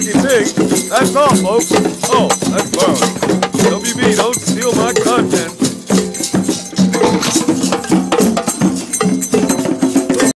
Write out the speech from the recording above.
quirky thing. That's all, folks. Oh, that's borrowed. WB, don't steal my content.